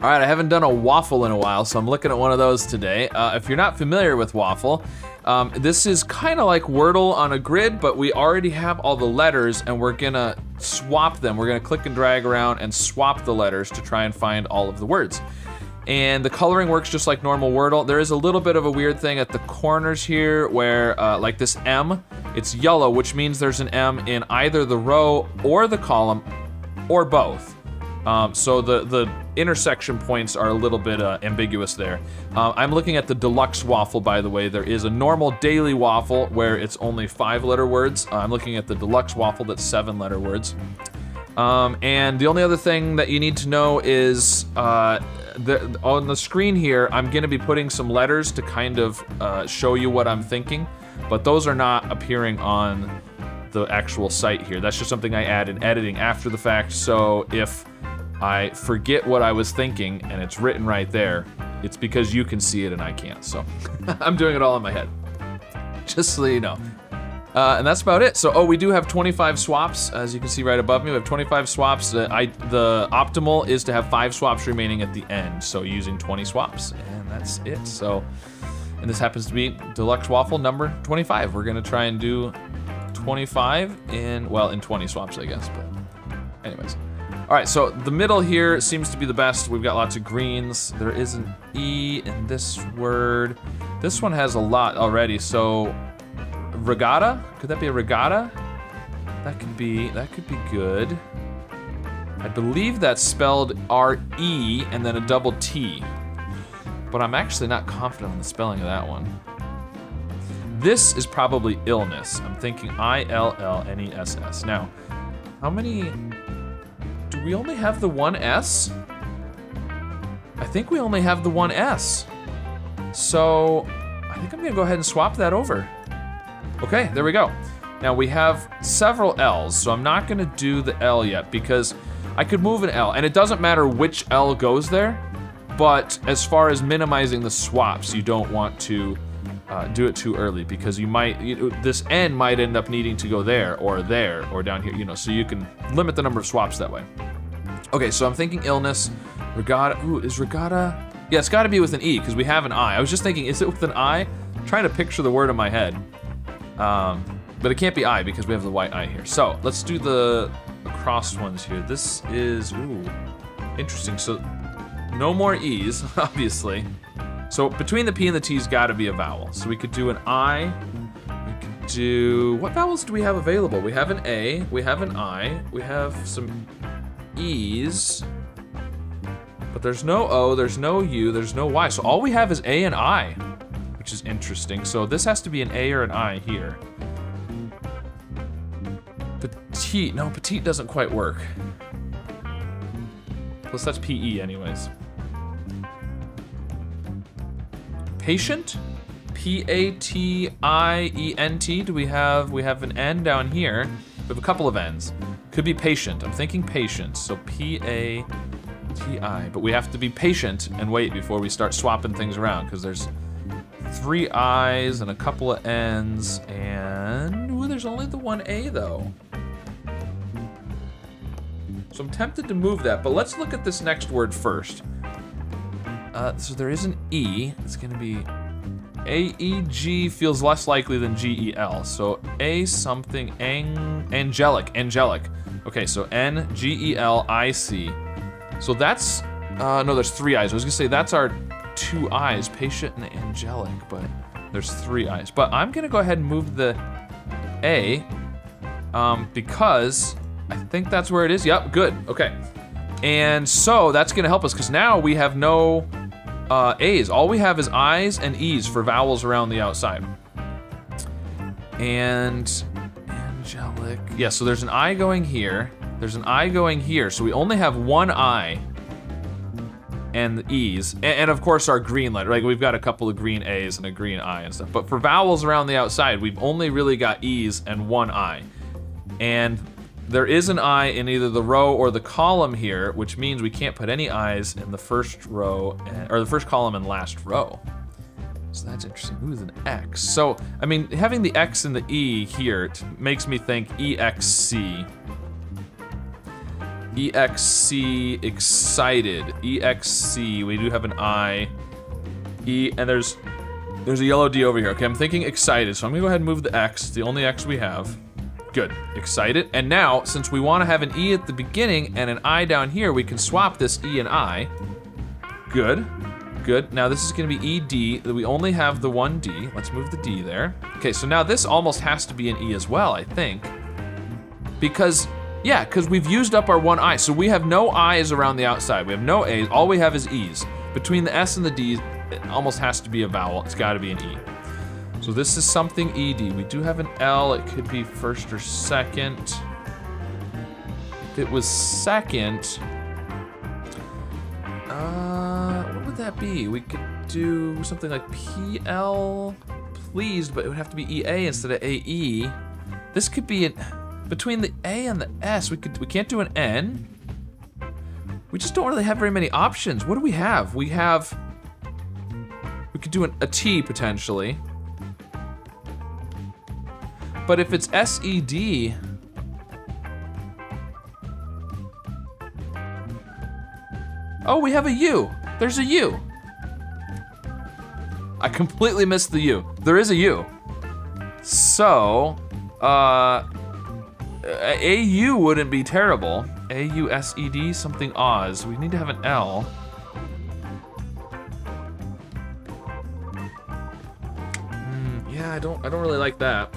All right, I haven't done a waffle in a while, so I'm looking at one of those today. Uh, if you're not familiar with waffle, um, this is kind of like Wordle on a grid, but we already have all the letters and we're gonna swap them. We're gonna click and drag around and swap the letters to try and find all of the words. And the coloring works just like normal Wordle. There is a little bit of a weird thing at the corners here where, uh, like this M, it's yellow, which means there's an M in either the row or the column or both. Um, so the, the intersection points are a little bit uh, ambiguous there. Uh, I'm looking at the deluxe waffle, by the way. There is a normal daily waffle where it's only five letter words. Uh, I'm looking at the deluxe waffle that's seven letter words. Um, and the only other thing that you need to know is uh, the, on the screen here, I'm gonna be putting some letters to kind of uh, show you what I'm thinking, but those are not appearing on the actual site here. That's just something I add in editing after the fact. So if I forget what I was thinking and it's written right there, it's because you can see it and I can't. So I'm doing it all in my head. Just so you know. Uh, and that's about it. So, oh, we do have 25 swaps, as you can see right above me. We have 25 swaps. Uh, I, the optimal is to have five swaps remaining at the end, so using 20 swaps, and that's it. So, and this happens to be deluxe waffle number 25. We're gonna try and do 25 in, well, in 20 swaps, I guess, but anyways. All right, so the middle here seems to be the best. We've got lots of greens. There is an E in this word. This one has a lot already, so regatta? Could that be a regatta? That could be, that could be good. I believe that's spelled R-E and then a double T. But I'm actually not confident in the spelling of that one. This is probably illness. I'm thinking I-L-L-N-E-S-S. Now, how many, we only have the one S? I think we only have the one S. So, I think I'm gonna go ahead and swap that over. Okay, there we go. Now we have several L's, so I'm not gonna do the L yet because I could move an L, and it doesn't matter which L goes there, but as far as minimizing the swaps, you don't want to uh, do it too early because you might, you this N might end up needing to go there or there or down here, you know, so you can limit the number of swaps that way. Okay, so I'm thinking illness, regatta, ooh, is regatta? Yeah, it's gotta be with an E because we have an I. I was just thinking, is it with an I? I'm trying to picture the word in my head. Um, but it can't be I because we have the white I here. So let's do the across ones here. This is, ooh, interesting. So no more E's, obviously. So between the P and the T's gotta be a vowel. So we could do an I, we could do, what vowels do we have available? We have an A, we have an I, we have some E's, but there's no O, there's no U, there's no Y. So all we have is A and I which is interesting. So this has to be an A or an I here. Petite, no, petite doesn't quite work. Plus that's PE anyways. Patient? P-A-T-I-E-N-T, do we have, we have an N down here. We have a couple of N's. Could be patient, I'm thinking patient, so P-A-T-I. But we have to be patient and wait before we start swapping things around, because there's three I's and a couple of N's, and ooh, there's only the one A though. So I'm tempted to move that, but let's look at this next word first. Uh, so there is an E, it's gonna be A-E-G feels less likely than G-E-L. So A something, ang, angelic, angelic. Okay, so N-G-E-L-I-C. So that's, uh, no, there's three I's. I was gonna say that's our two I's, patient and angelic, but there's three I's. But I'm gonna go ahead and move the A um, because I think that's where it is. Yep, good, okay. And so that's gonna help us because now we have no uh, A's. All we have is I's and E's for vowels around the outside. And angelic, yeah, so there's an I going here. There's an I going here, so we only have one I and the E's, and, and, of course our green letter. Like we've got a couple of green A's and a green I and stuff. But for vowels around the outside, we've only really got E's and one I. And there is an I in either the row or the column here, which means we can't put any I's in the first row, or the first column and last row. So that's interesting. Ooh, an X. So, I mean, having the X and the E here makes me think EXC EXC excited. EXC, we do have an I. E, and there's there's a yellow D over here. Okay, I'm thinking excited, so I'm gonna go ahead and move the X, it's the only X we have. Good, excited. And now, since we wanna have an E at the beginning and an I down here, we can swap this E and I. Good, good. Now this is gonna be ED, we only have the one D. Let's move the D there. Okay, so now this almost has to be an E as well, I think. Because yeah, because we've used up our one I. So we have no I's around the outside. We have no A's. All we have is E's. Between the S and the D, it almost has to be a vowel. It's got to be an E. So this is something ED. We do have an L. It could be first or second. If it was second, We could do something like PL, pleased, but it would have to be EA instead of AE. This could be an between the A and the S, we could we can't do an N. We just don't really have very many options. What do we have? We have we could do an, a T potentially. But if it's S-E-D, Oh, we have a U. There's a U. I completely missed the U. There is a U. So, uh, AU wouldn't be terrible. A-U-S-E-D, something Oz. We need to have an L. Mm, yeah, I don't I don't really like that.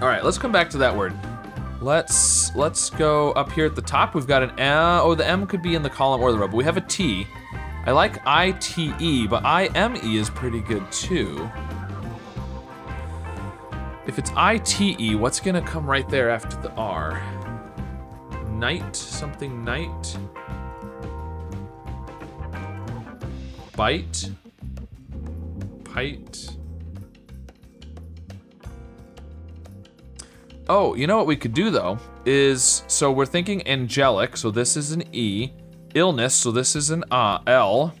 All right, let's come back to that word. Let's let's go up here at the top. We've got an M. Oh, the M could be in the column or the row, but we have a T. I like I-T-E, but I-M-E is pretty good too. If it's I-T-E, what's gonna come right there after the R? Night, something night. Bite. Pite. Oh, you know what we could do though, is, so we're thinking angelic, so this is an E. Illness, so this is an uh, L.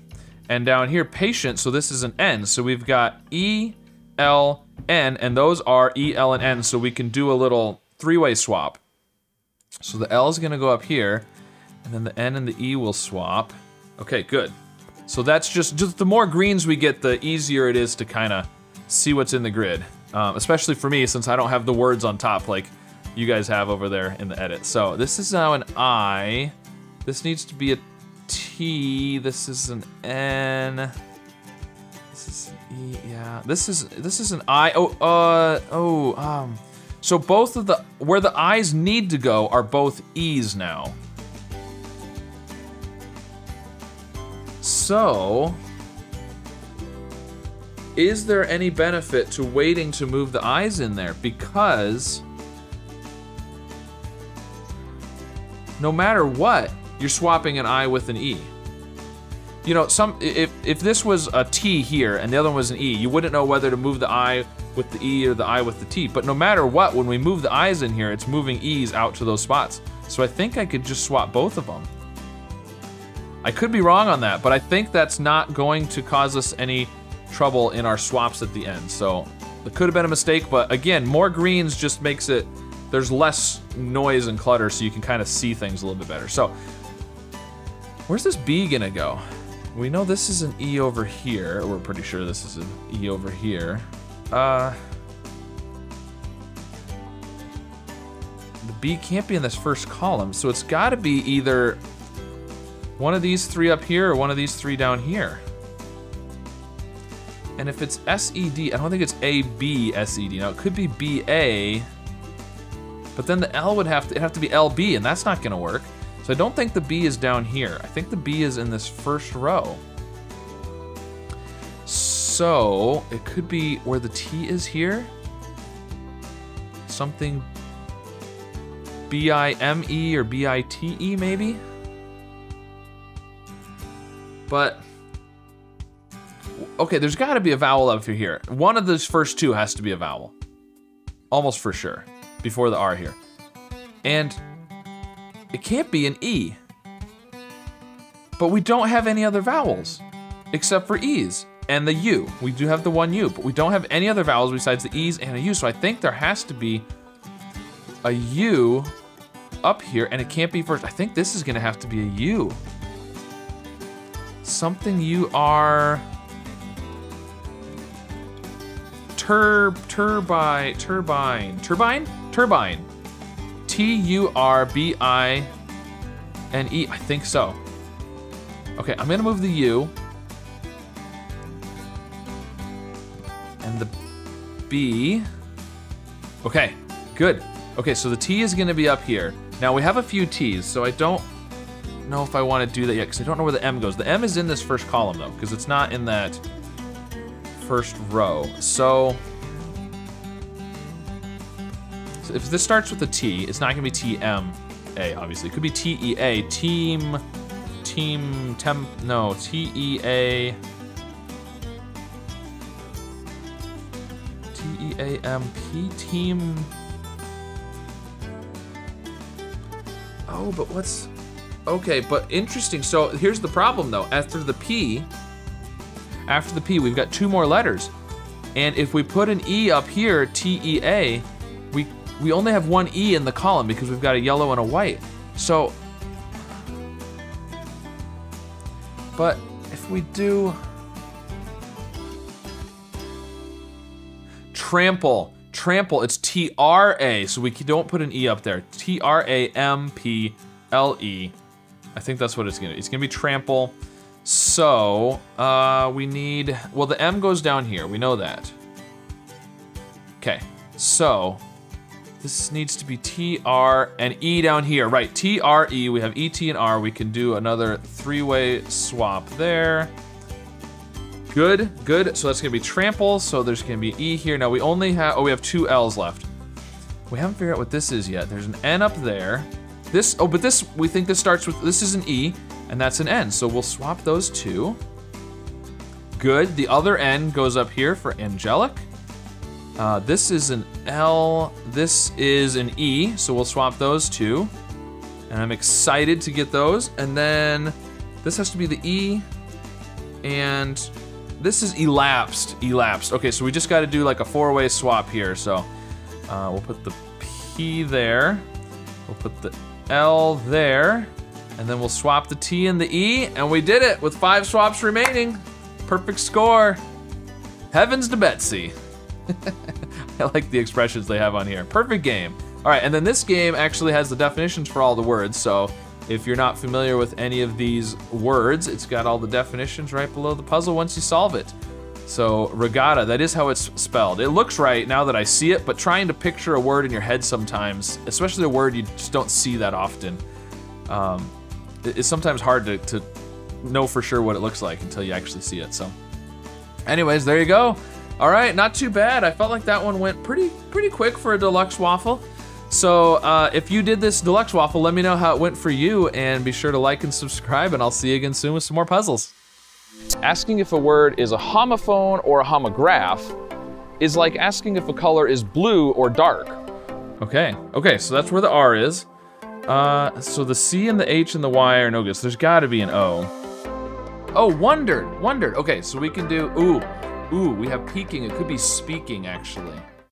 And down here, patient, so this is an N. So we've got E, L, N, and those are E, L, and N, so we can do a little three-way swap. So the L is gonna go up here, and then the N and the E will swap. Okay, good. So that's just, just the more greens we get, the easier it is to kind of see what's in the grid. Um, especially for me, since I don't have the words on top like you guys have over there in the edit. So this is now an I. This needs to be a T. This is an N. This is an E. Yeah. This is this is an I. Oh. Uh. Oh. Um. So both of the where the I's need to go are both E's now. So. Is there any benefit to waiting to move the I's in there? Because no matter what, you're swapping an I with an E. You know, some if if this was a T here and the other one was an E, you wouldn't know whether to move the I with the E or the I with the T. But no matter what, when we move the I's in here, it's moving E's out to those spots. So I think I could just swap both of them. I could be wrong on that, but I think that's not going to cause us any trouble in our swaps at the end. So it could have been a mistake, but again, more greens just makes it, there's less noise and clutter so you can kind of see things a little bit better. So where's this B gonna go? We know this is an E over here. We're pretty sure this is an E over here. Uh, the B can't be in this first column, so it's gotta be either one of these three up here or one of these three down here. And if it's SED, I don't think it's AB SED. Now it could be BA, but then the L would have to have to be LB, and that's not gonna work. So I don't think the B is down here. I think the B is in this first row. So it could be where the T is here. Something B-I-M-E or B-I-T-E maybe. But okay, there's got to be a vowel up here. One of those first two has to be a vowel. Almost for sure, before the R here. And it can't be an E. But we don't have any other vowels, except for E's and the U. We do have the one U, but we don't have any other vowels besides the E's and a U, so I think there has to be a U up here, and it can't be first. I think this is gonna have to be a U. Something you are... Tur... Turbine... Turbine... Turbine? Turbine. T-U-R-B-I-N-E. I think so. Okay, I'm gonna move the U. And the B. Okay, good. Okay, so the T is gonna be up here. Now we have a few T's, so I don't know if I wanna do that yet, because I don't know where the M goes. The M is in this first column though, because it's not in that first row. So, so if this starts with a T, it's not gonna be T-M-A, obviously. It could be T-E-A, team, team, tem, no, T-E-A, T-E-A-M-P, team, Oh, but what's... Okay, but interesting. So here's the problem, though. After the P, after the P, we've got two more letters. And if we put an E up here, T-E-A, we, only have one E in the column because we've got a yellow and a white. So... But if we do... Trample. Trample, it's T-R-A, so we don't put an E up there. T-R-A-M-P-L-E. I think that's what it's gonna. It's gonna be trample. So, uh, we need, well, the M goes down here. We know that. Okay, so this needs to be T-R and E down here. Right, T-R-E, we have E-T and R. We can do another three-way swap there. Good, good. So that's gonna be trample. So there's gonna be E here. Now we only have, oh, we have two L's left. We haven't figured out what this is yet. There's an N up there. This, oh, but this, we think this starts with, this is an E, and that's an N. So we'll swap those two. Good, the other N goes up here for angelic. Uh, this is an L, this is an E, so we'll swap those two. And I'm excited to get those. And then this has to be the E, and this is elapsed, elapsed. Okay, so we just gotta do like a four-way swap here. So uh, we'll put the P there, we'll put the L there, and then we'll swap the T and the E, and we did it with five swaps remaining. Perfect score. Heavens to Betsy. I like the expressions they have on here. Perfect game. All right, and then this game actually has the definitions for all the words, so if you're not familiar with any of these words, it's got all the definitions right below the puzzle once you solve it. So regatta, that is how it's spelled. It looks right now that I see it, but trying to picture a word in your head sometimes, especially a word you just don't see that often, um, it's sometimes hard to, to know for sure what it looks like until you actually see it. So anyways, there you go. All right, not too bad. I felt like that one went pretty pretty quick for a deluxe waffle. So uh, if you did this deluxe waffle, let me know how it went for you and be sure to like and subscribe and I'll see you again soon with some more puzzles. Asking if a word is a homophone or a homograph is like asking if a color is blue or dark. Okay, okay, so that's where the R is. Uh, so the C and the H and the Y are no good, so there's gotta be an O. Oh, wondered, wondered. Okay, so we can do, ooh, ooh, we have peaking. It could be speaking, actually.